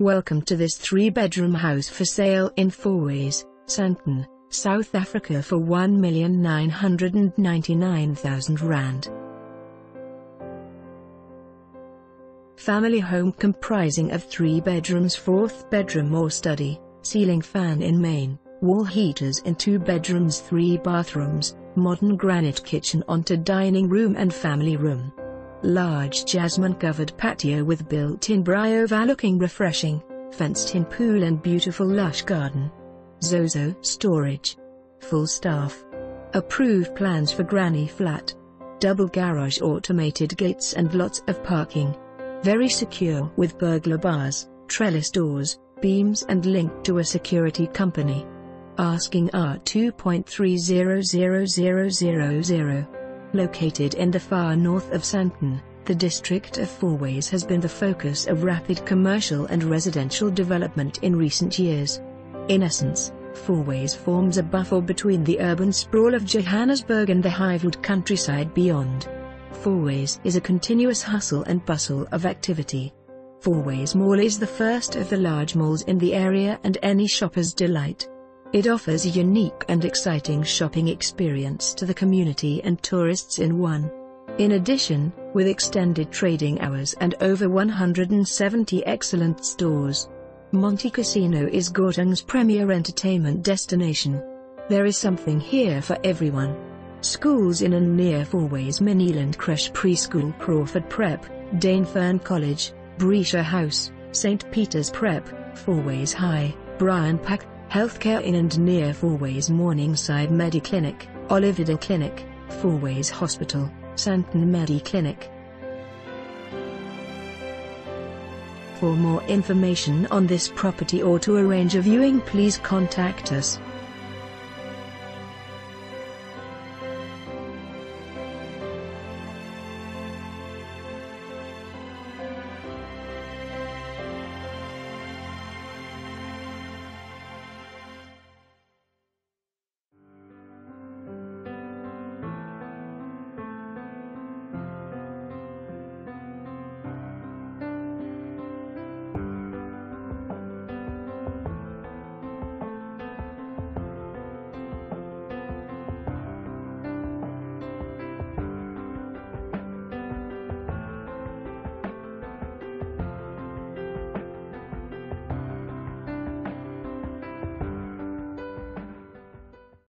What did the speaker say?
Welcome to this three-bedroom house for sale in Fourways, Sandton, South Africa for R1,999,000. Family home comprising of three bedrooms fourth bedroom or study, ceiling fan in main, wall heaters in two bedrooms three bathrooms, modern granite kitchen onto dining room and family room. Large jasmine-covered patio with built-in braai overlooking refreshing, fenced-in pool and beautiful lush garden. Zozo storage. Full staff. Approved plans for granny flat. Double garage automated gates and lots of parking. Very secure with burglar bars, trellis doors, beams and linked to a security company. Asking R2.300000. Located in the far north of Sandton, the district of Fourways has been the focus of rapid commercial and residential development in recent years. In essence, Fourways forms a buffer between the urban sprawl of Johannesburg and the Highwood countryside beyond. Fourways is a continuous hustle and bustle of activity. Fourways Mall is the first of the large malls in the area and any shopper's delight. It offers a unique and exciting shopping experience to the community and tourists in one. In addition, with extended trading hours and over 170 excellent stores, Montecasino is Gauteng's premier entertainment destination. There is something here for everyone. Schools in and near Fourways Miniland Creche Preschool Crawford Prep, Dainfern College, Brescia House, St. Peter's Prep, Fourways High, Brian Pack, Healthcare in and near Fourways Morningside Mediclinic, Olivedale Clinic, Fourways Hospital, Sandton Mediclinic. For more information on this property or to arrange a viewing please contact us.